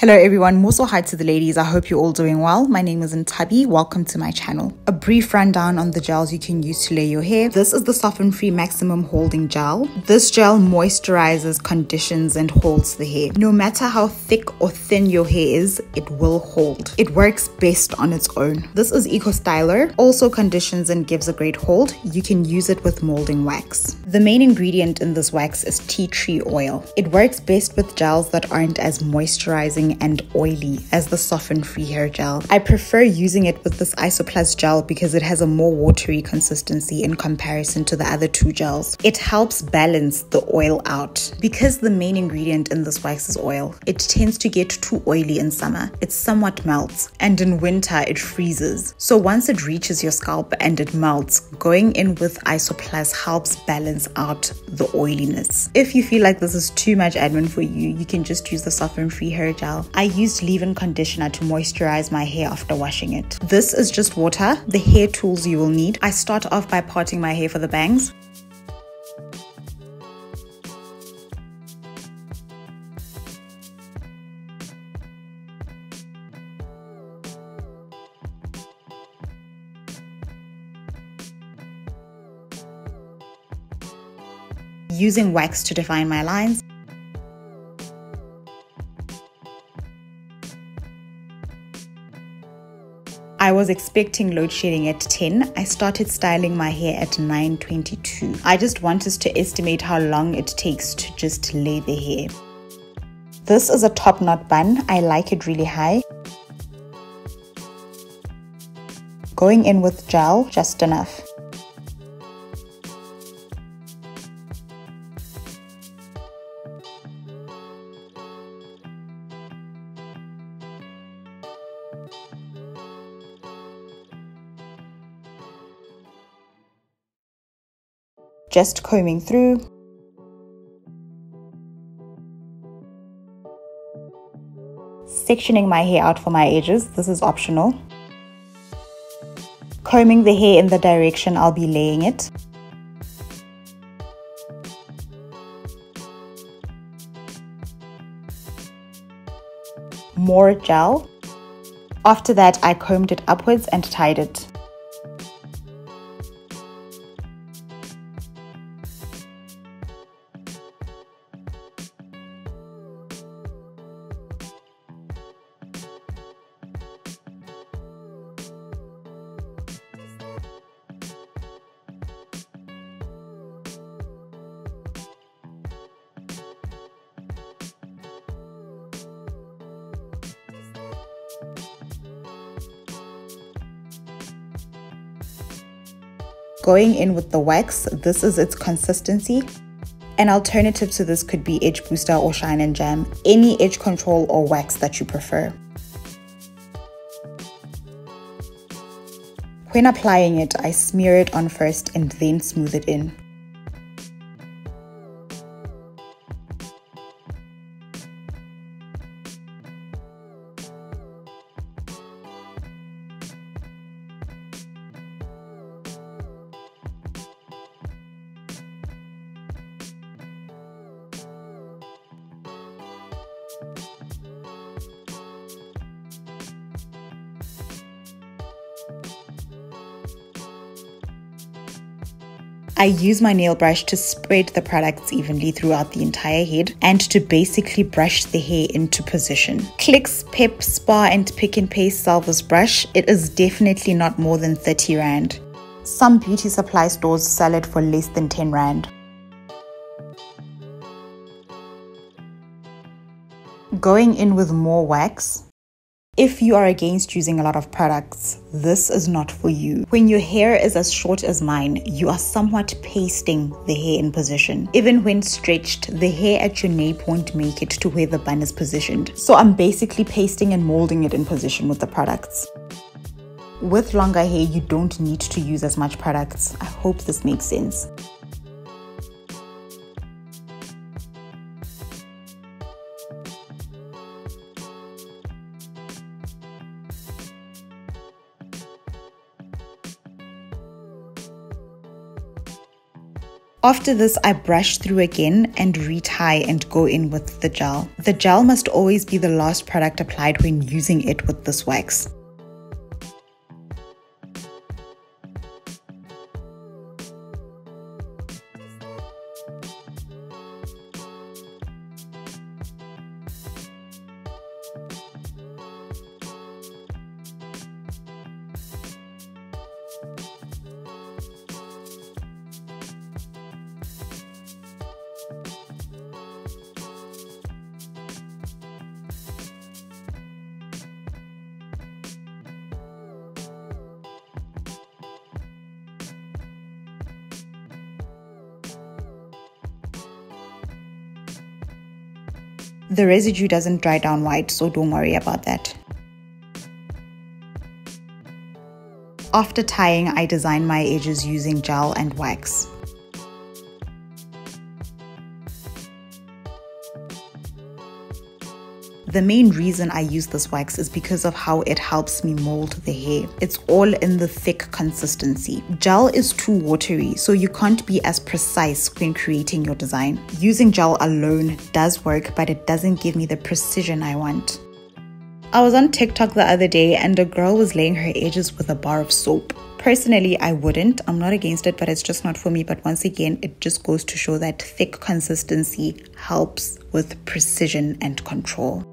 Hello everyone, Muso hi to the ladies. I hope you're all doing well. My name is Nthabi. Welcome to my channel. A brief rundown on the gels you can use to lay your hair. This is the Soft 'n Free Maximum Holding Gel. This gel moisturizes, conditions, and holds the hair. No matter how thick or thin your hair is, it will hold. It works best on its own. This is Eco Styler. Also conditions and gives a great hold. You can use it with molding wax. The main ingredient in this wax is tea tree oil. It works best with gels that aren't as moisturizing and oily as the Soft 'n Free Hair Gel. I prefer using it with this Isoplus gel because it has a more watery consistency in comparison to the other two gels. It helps balance the oil out. Because the main ingredient in this wax is oil, it tends to get too oily in summer. It somewhat melts, and in winter it freezes. So once it reaches your scalp and it melts, going in with Isoplus helps balance out the oiliness. If you feel like this is too much admin for you, you can just use the Soft 'n Free Hair Gel I used leave-in conditioner to moisturize my hair after washing it. This is just water, the hair tools you will need. I start off by parting my hair for the bangs. using wax to define my lines. Was expecting load shedding at 10. I started styling my hair at 9.22. I just want us to estimate how long it takes to just lay the hair. This is a top knot bun. I like it really high. Going in with gel, just enough. Just combing through. Sectioning my hair out for my edges, this is optional. Combing the hair in the direction I'll be laying it. More gel. After that, I combed it upwards and tied it. Going in with the wax, this is its consistency. An alternative to this could be Edge Booster or Shine and Jam, any edge control or wax that you prefer. When applying it, I smear it on first and then smooth it in. I use my nail brush to spread the products evenly throughout the entire head and to basically brush the hair into position. Clicks, Pep, Spar and Pick and Pay Salvos brush, it is definitely not more than 30 Rand. Some beauty supply stores sell it for less than 10 Rand. Going in with more wax, if you are against using a lot of products, this is not for you. When your hair is as short as mine, you are somewhat pasting the hair in position. Even when stretched, the hair at your nape won't make it to where the bun is positioned. So I'm basically pasting and molding it in position with the products. With longer hair, you don't need to use as much products. I hope this makes sense. After this, I brush through again and retie and go in with the gel. The gel must always be the last product applied when using it with this wax. The residue doesn't dry down white, so don't worry about that. After tying, I design my edges using gel and wax. The main reason I use this wax is because of how it helps me mold the hair. It's all in the thick consistency. Gel is too watery, so you can't be as precise when creating your design. Using gel alone does work, but it doesn't give me the precision I want. I was on TikTok the other day and a girl was laying her edges with a bar of soap. Personally, I wouldn't. I'm not against it, but it's just not for me. But once again, it just goes to show that thick consistency helps with precision and control.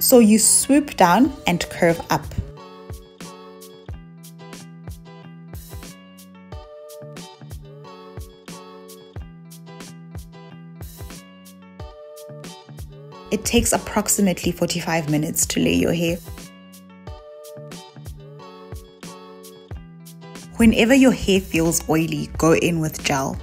So you swoop down and curve up. It takes approximately 45 minutes to lay your hair. Whenever your hair feels oily, go in with gel.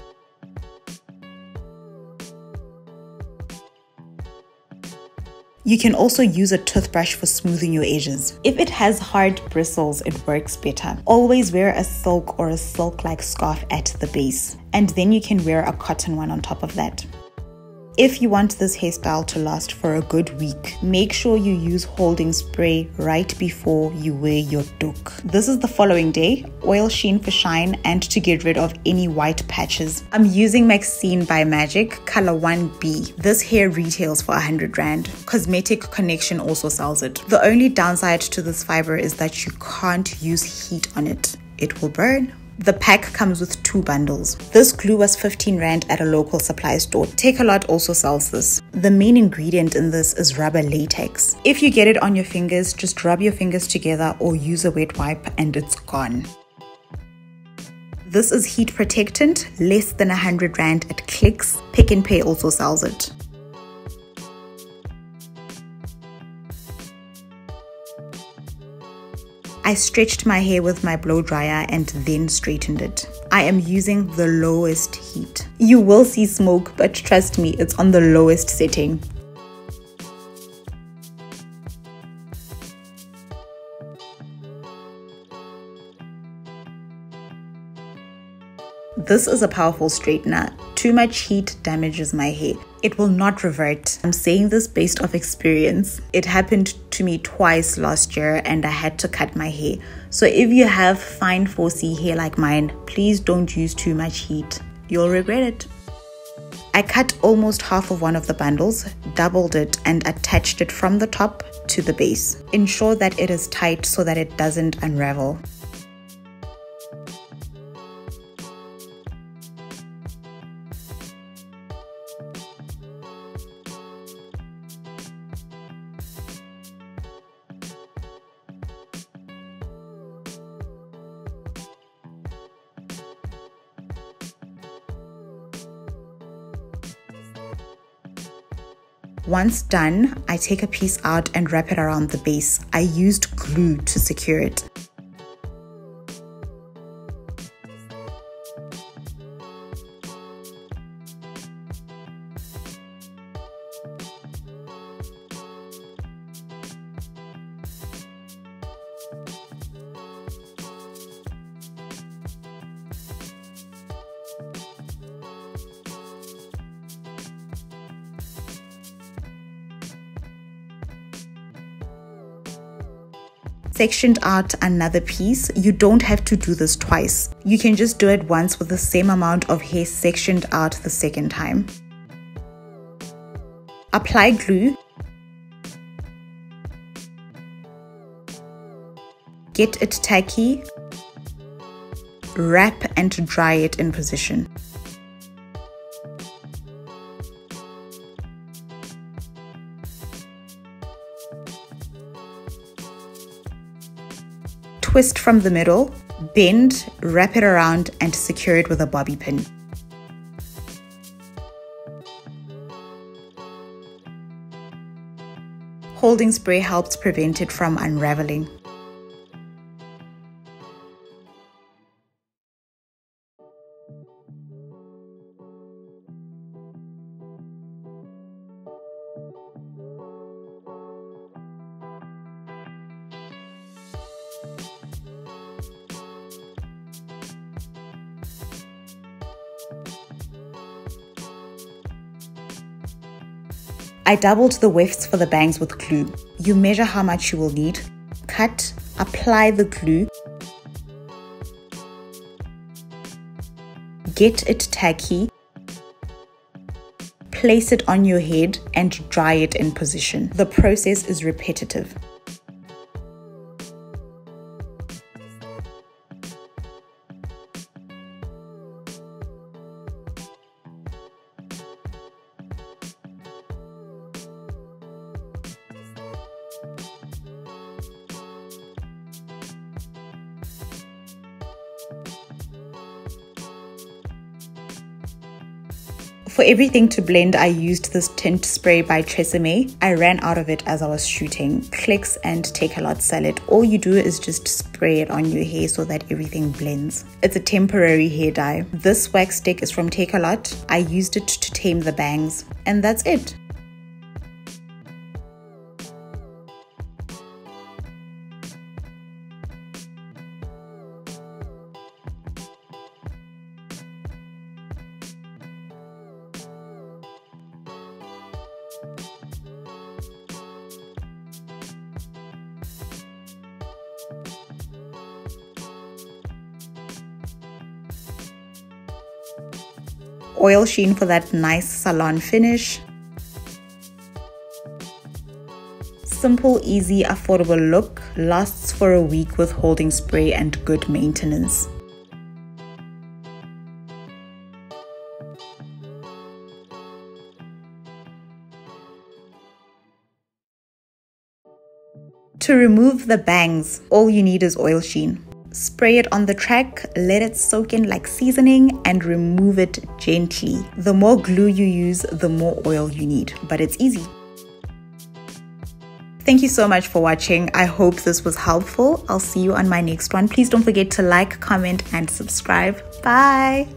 You can also use a toothbrush for smoothing your edges. If it has hard bristles, it works better. Always wear a silk or a silk-like scarf at the base, and then you can wear a cotton one on top of that. If you want this hairstyle to last for a good week, make sure you use holding spray right before you wear your doek. This is the following day, oil sheen for shine and to get rid of any white patches. I'm using Maxine by Magic color 1B. This hair retails for 100 rand. Cosmetic Connection also sells it. The only downside to this fiber is that you can't use heat on it. It will burn the pack comes with two bundles. This glue was 15 Rand at a local supply store. Takealot also sells this. The main ingredient in this is rubber latex. If you get it on your fingers, just rub your fingers together or use a wet wipe and it's gone. This is heat protectant, less than 100 Rand at Clicks. Pick and Pay also sells it. I stretched my hair with my blow dryer and then straightened it. I am using the lowest heat. You will see smoke, but trust me, it's on the lowest setting. This is a powerful straightener. Too much heat damages my hair. It will not revert. I'm saying this based off experience. It happened to me twice last year and I had to cut my hair. So if you have fine 4C hair like mine, please don't use too much heat. You'll regret it. I cut almost half of one of the bundles, doubled it and attached it from the top to the base. Ensure that it is tight so that it doesn't unravel. Once done, I take a piece out and wrap it around the base. I used glue to secure it. Sectioned out another piece. You don't have to do this twice. You can just do it once with the same amount of hair sectioned out the second time. Apply glue. Get it tacky. Wrap and dry it in position. Twist from the middle, bend, wrap it around and secure it with a bobby pin. Holding spray helps prevent it from unraveling. I doubled the wefts for the bangs with glue. You measure how much you will need, cut, apply the glue, get it tacky, place it on your head and dry it in position. The process is repetitive. For everything to blend, I used this tint spray by Tresemme. I ran out of it as I was shooting. Clicks and Takealot sell it. All you do is just spray it on your hair so that everything blends. It's a temporary hair dye. This wax stick is from Takealot. I used it to tame the bangs. And that's it. Oil sheen for that nice salon finish. Simple, easy, affordable look lasts for a week with holding spray and good maintenance. To remove the bangs, all you need is oil sheen. Spray it on the track, let it soak in like seasoning, and remove it gently. The more glue you use, the more oil you need, but it's easy. Thank you so much for watching. I hope this was helpful. I'll see you on my next one. Please don't forget to like, comment, and subscribe. Bye.